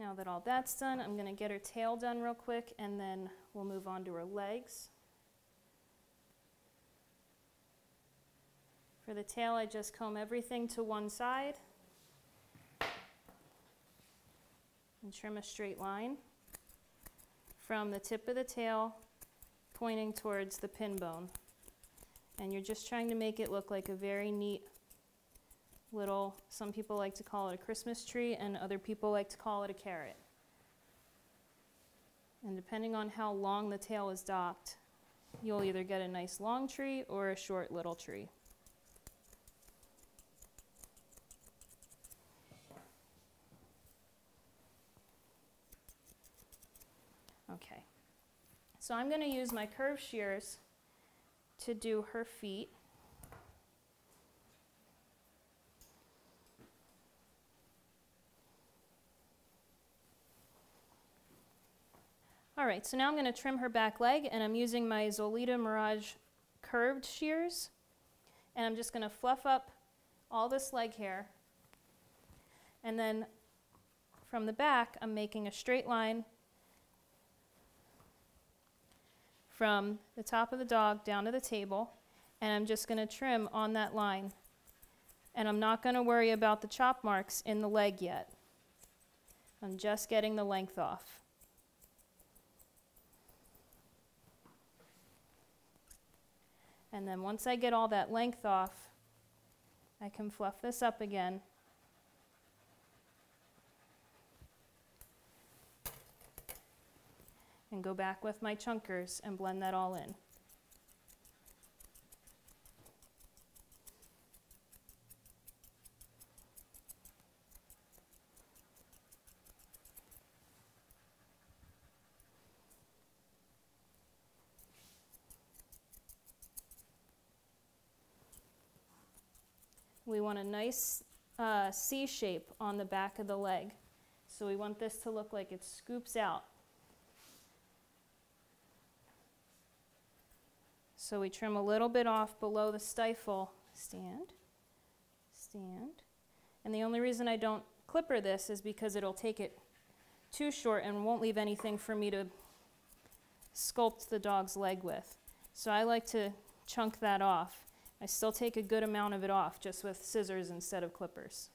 Now that all that's done, I'm going to get her tail done real quick and then we'll move on to her legs. For the tail, I just comb everything to one side and trim a straight line from the tip of the tail pointing towards the pin bone. And you're just trying to make it look like a very neat little, some people like to call it a Christmas tree, and other people like to call it a carrot. And depending on how long the tail is docked, you'll either get a nice long tree or a short little tree. Okay, so I'm going to use my curved shears to do her feet. All right, so now I'm going to trim her back leg, and I'm using my Zolitta Mirage curved shears. And I'm just going to fluff up all this leg hair. And then from the back, I'm making a straight line from the top of the dog down to the table. And I'm just going to trim on that line. And I'm not going to worry about the chop marks in the leg yet. I'm just getting the length off. And then once I get all that length off, I can fluff this up again. And go back with my chunkers and blend that all in. We want a nice uh, C shape on the back of the leg. So we want this to look like it scoops out. So we trim a little bit off below the stifle. Stand, stand. And the only reason I don't clipper this is because it'll take it too short and won't leave anything for me to sculpt the dog's leg with. So I like to chunk that off. I still take a good amount of it off just with scissors instead of clippers.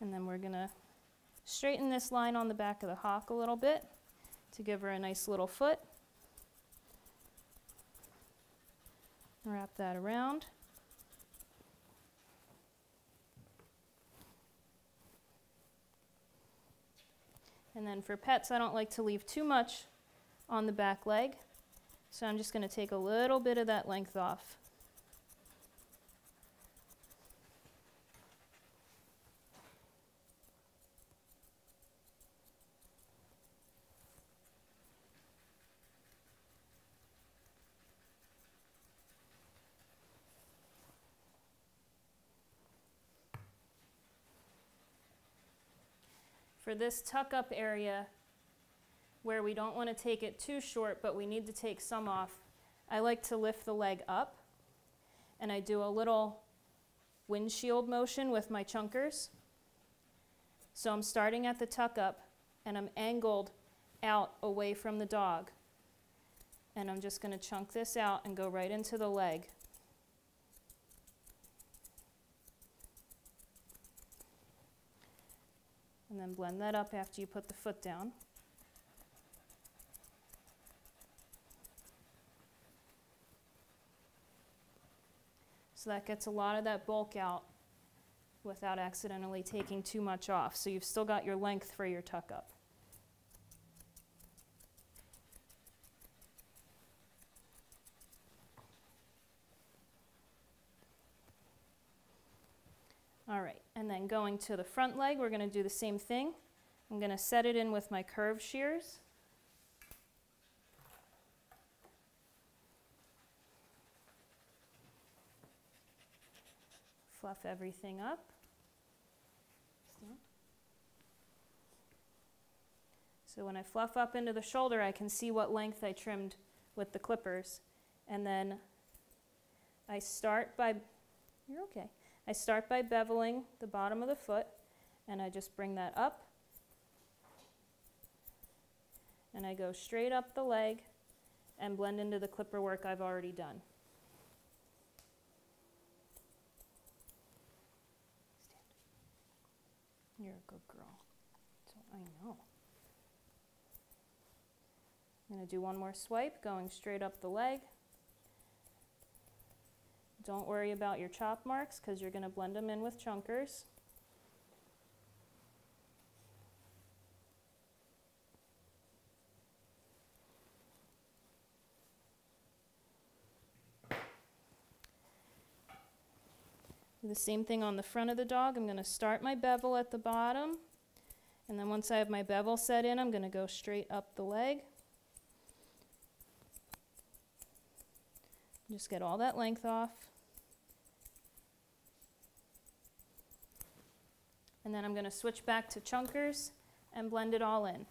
And then we're going to straighten this line on the back of the hock a little bit to give her a nice little foot. Wrap that around. And then for pets, I don't like to leave too much on the back leg. So I'm just going to take a little bit of that length off. For this tuck up area where we don't want to take it too short, but we need to take some off, I like to lift the leg up and I do a little windshield motion with my chunkers. So I'm starting at the tuck up and I'm angled out away from the dog. And I'm just going to chunk this out and go right into the leg. And then blend that up after you put the foot down. So that gets a lot of that bulk out without accidentally taking too much off. So you've still got your length for your tuck up. All right, and then going to the front leg, we're going to do the same thing. I'm going to set it in with my curved shears. Fluff everything up. So when I fluff up into the shoulder, I can see what length I trimmed with the clippers. And then I start by, you're okay. I start by beveling the bottom of the foot and I just bring that up and I go straight up the leg and blend into the clipper work I've already done. You're a good girl. So I know. I'm going to do one more swipe going straight up the leg. Don't worry about your chop marks because you're going to blend them in with chunkers. the same thing on the front of the dog. I'm going to start my bevel at the bottom. And then once I have my bevel set in, I'm going to go straight up the leg. Just get all that length off. And then I'm going to switch back to chunkers and blend it all in.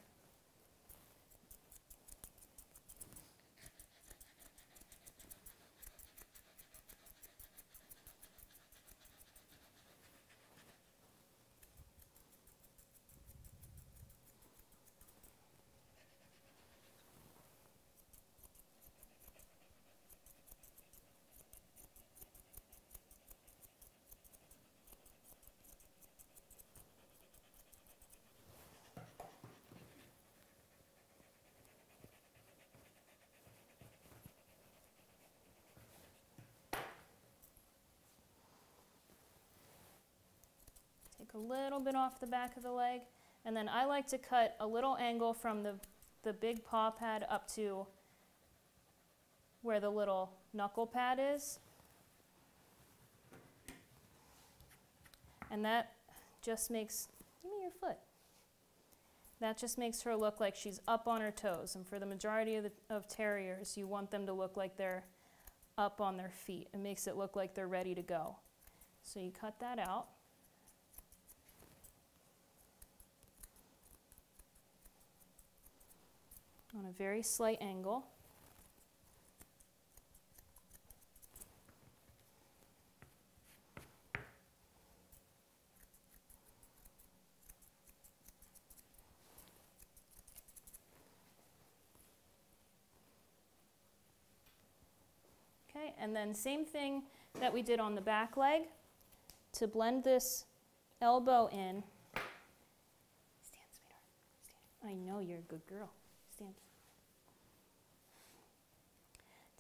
A little bit off the back of the leg. And then I like to cut a little angle from the, the big paw pad up to where the little knuckle pad is. And that just makes, give me your foot. That just makes her look like she's up on her toes. And for the majority of, the, of terriers, you want them to look like they're up on their feet. It makes it look like they're ready to go. So you cut that out. On a very slight angle. Okay, and then same thing that we did on the back leg. To blend this elbow in, stand, sweetheart, stand. I know you're a good girl. Stand.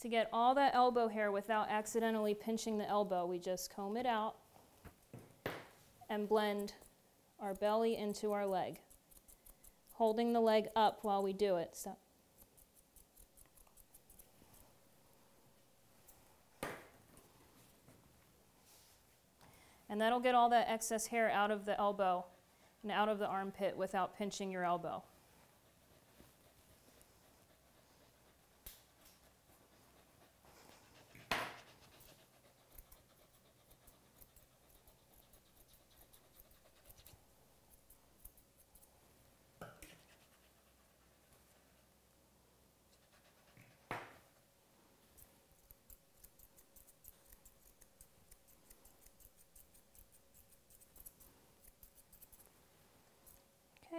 To get all that elbow hair without accidentally pinching the elbow, we just comb it out and blend our belly into our leg. Holding the leg up while we do it. So And that'll get all that excess hair out of the elbow and out of the armpit without pinching your elbow.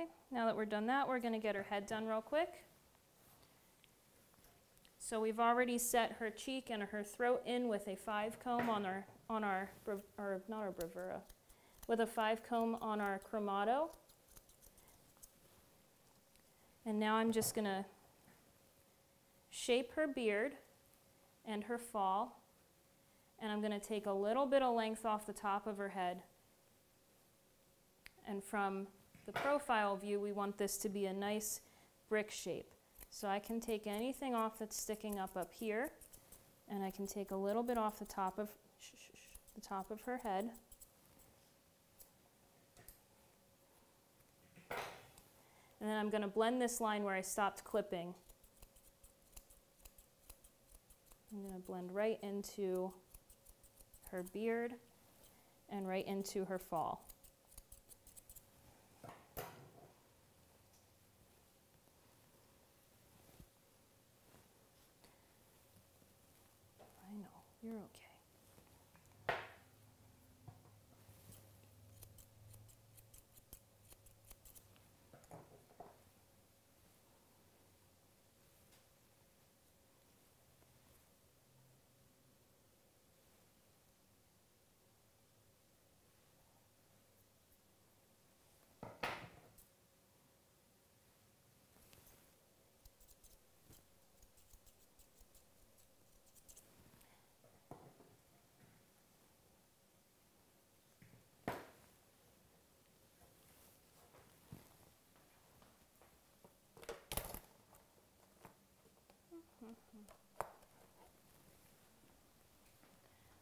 Okay, now that we're done that, we're going to get her head done real quick. So we've already set her cheek and her throat in with a five comb on our, on our, or not our bravura, with a five comb on our Chromado. And now I'm just going to shape her beard and her fall. And I'm going to take a little bit of length off the top of her head. And from the profile view, we want this to be a nice brick shape. So I can take anything off that's sticking up up here, and I can take a little bit off the top of the top of her head. And then I'm going to blend this line where I stopped clipping. I'm going to blend right into her beard and right into her fall. You're okay.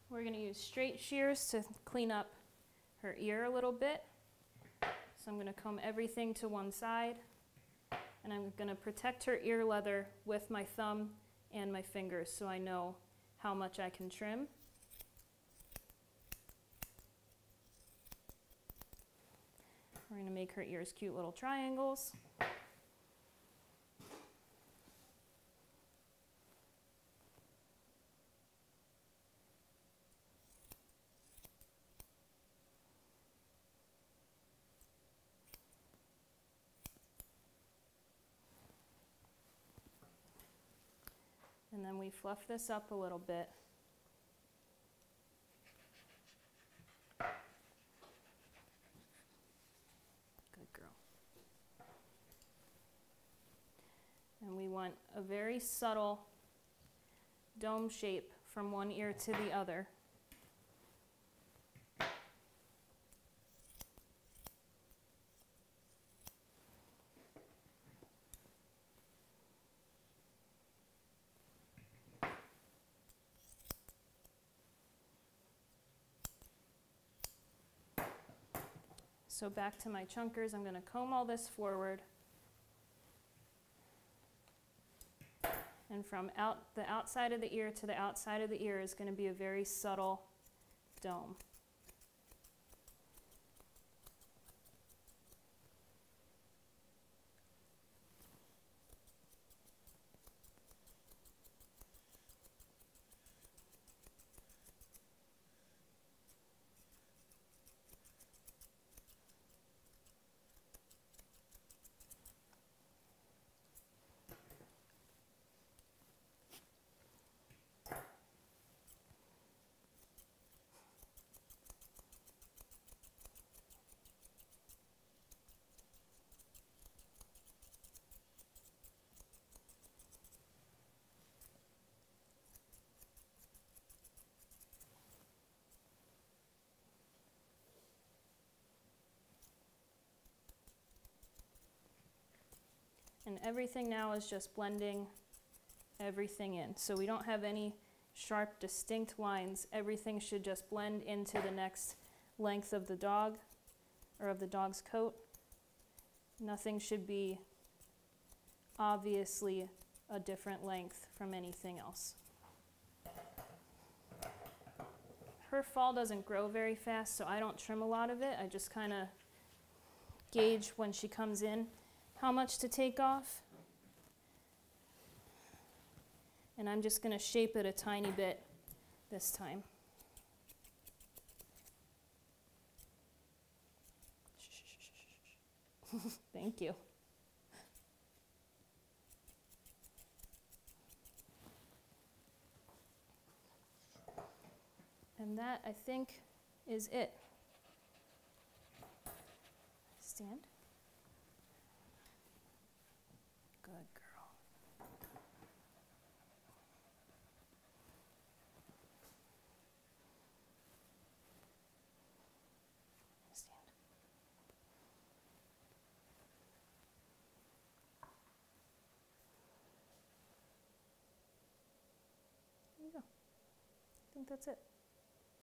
We're going to use straight shears to clean up her ear a little bit. So I'm going to comb everything to one side and I'm going to protect her ear leather with my thumb and my fingers so I know how much I can trim. We're going to make her ears cute little triangles. And then we fluff this up a little bit. Good girl. And we want a very subtle dome shape from one ear to the other. So back to my chunkers, I'm going to comb all this forward. And from out the outside of the ear to the outside of the ear is going to be a very subtle dome. And everything now is just blending everything in. So we don't have any sharp, distinct lines. Everything should just blend into the next length of the dog or of the dog's coat. Nothing should be obviously a different length from anything else. Her fall doesn't grow very fast, so I don't trim a lot of it. I just kind of gauge when she comes in how much to take off. And I'm just going to shape it a tiny bit this time. Thank you. And that, I think, is it. Stand. Think that's it.